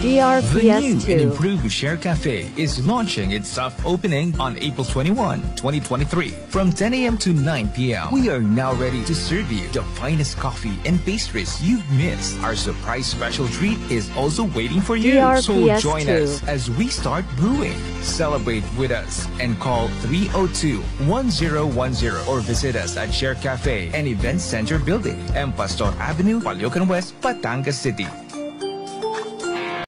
The new and improved Share Cafe is launching its soft opening on April 21, 2023 from 10 a.m. to 9 p.m. We are now ready to serve you the finest coffee and pastries you've missed. Our surprise special treat is also waiting for you. So DRPS2. join us as we start brewing. Celebrate with us and call 302-1010 or visit us at Share Cafe and Event Center Building, M. Pastor Avenue, Pallocan West, Batangas City.